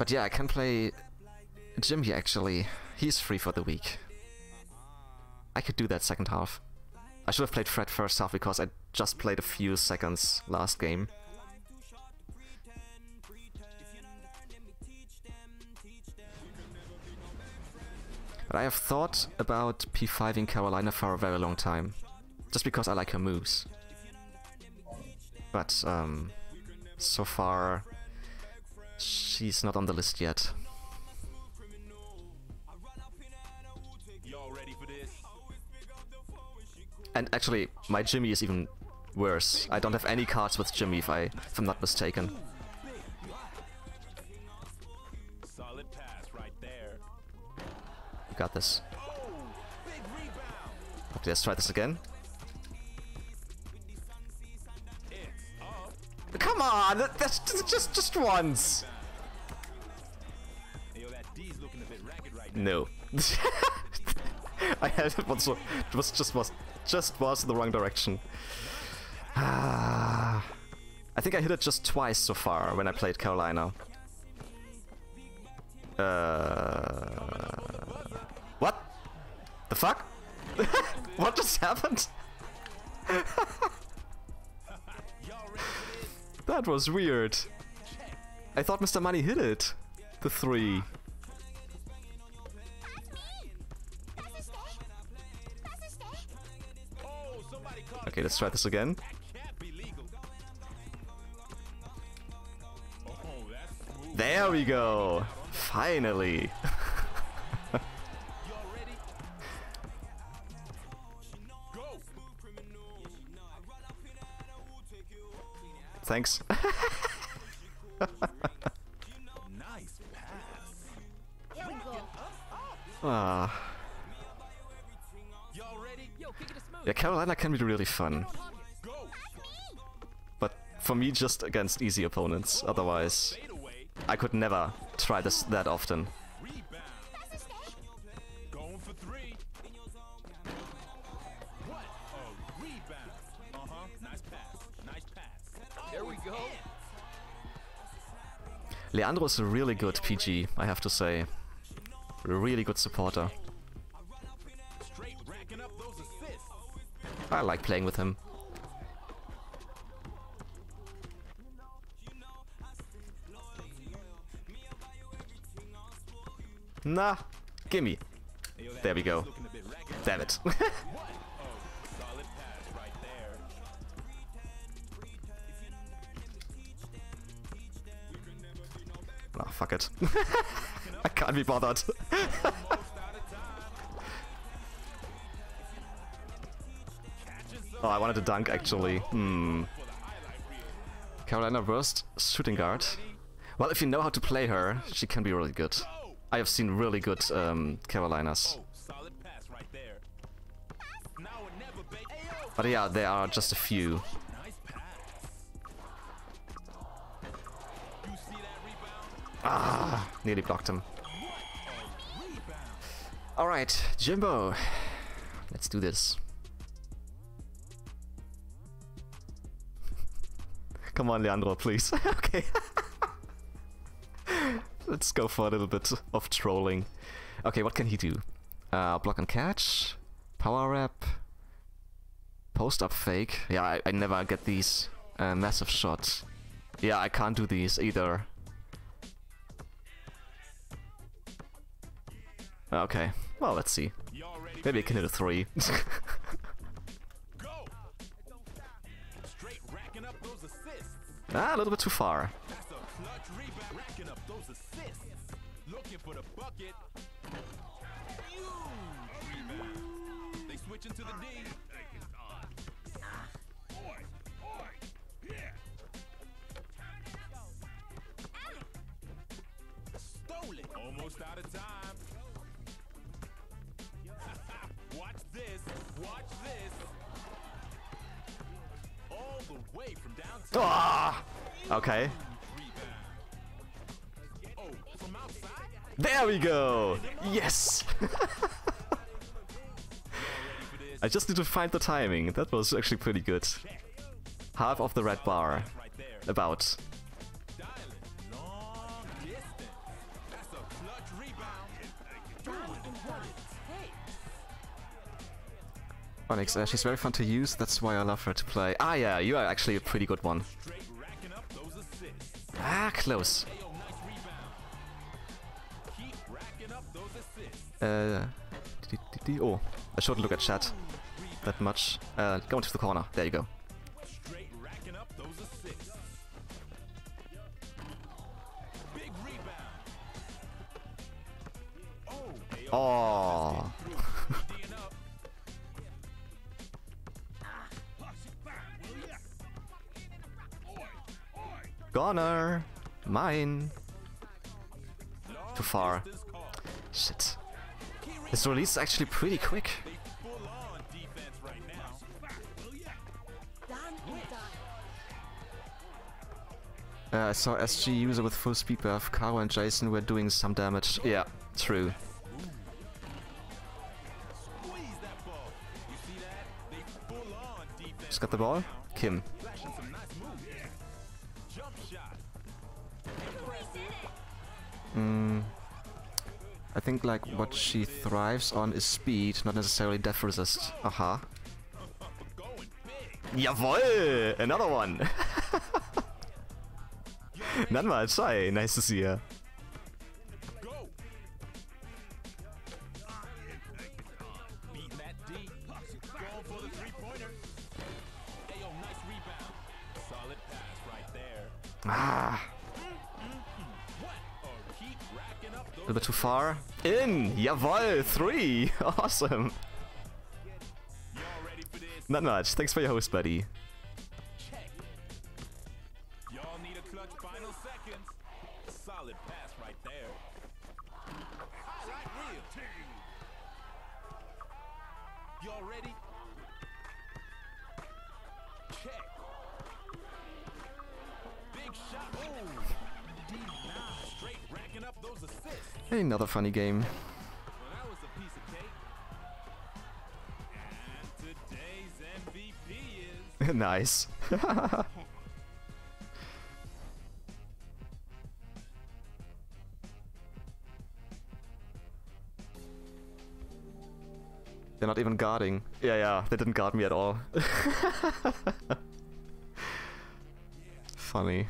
But yeah, I can play Jimmy actually. He's free for the week. I could do that second half. I should have played Fred first half because I just played a few seconds last game. But I have thought about P5 in Carolina for a very long time. Just because I like her moves. But, um, so far, she's not on the list yet. And actually, my Jimmy is even worse. I don't have any cards with Jimmy if, I, if I'm not mistaken. got this. Okay, let's try this again. Come on, that's just just once. No. I had it was, it was just was just was in the wrong direction. I think I hit it just twice so far when I played Carolina. Uh, what? The fuck? what just happened? that was weird. I thought Mr. Money hit it. The three. Let's try this again. There we go! Finally! Thanks. ah. Yeah, Carolina can be really fun. But for me, just against easy opponents. Otherwise, I could never try this that often. Leandro is a really good PG, I have to say. Really good supporter. I like playing with him. Nah, gimme. There we go. Damn it. oh, fuck it. I can't be bothered. Oh, I wanted to dunk actually. Hmm. Carolina worst shooting guard. Well, if you know how to play her, she can be really good. I have seen really good um, Carolinas. But yeah, there are just a few. Ah, nearly blocked him. Alright, Jimbo. Let's do this. Come on, Leandro, please. okay. Let's go for a little bit of trolling. Okay, what can he do? Uh, block and catch, power rep, post up fake. Yeah, I, I never get these uh, massive shots. Yeah, I can't do these either. Okay, well, let's see. Maybe I can hit a 3. ah, a little bit too far. Almost out of time. Watch this. Watch this. All the way from downtown. Ah! Okay. There we go! Yes! I just need to find the timing. That was actually pretty good. Half of the red bar. About. Onyx, uh, she's very fun to use, that's why I love her to play. Ah yeah, you are actually a pretty good one. Ah, close. Uh, oh, I shouldn't look at chat that much. Uh, go into the corner. There you go. Oh. Goner! Mine! Too far. Shit. This release is actually pretty quick. Uh, I saw SG user with full speed buff. Caro and Jason were doing some damage. Yeah, true. Just got the ball. Kim. Mm, I think like what she thrives on is speed, not necessarily death resist. Aha. Jawoll! Another one! Nanma, Chai, nice to see you. Ah. A little bit too far. In! Jawoll! Three! Awesome! Not much. Thanks for your host, buddy. Solid pass right there. Y'all ready? Another funny game. nice. They're not even guarding. Yeah, yeah, they didn't guard me at all. Funny.